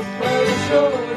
tu gloria,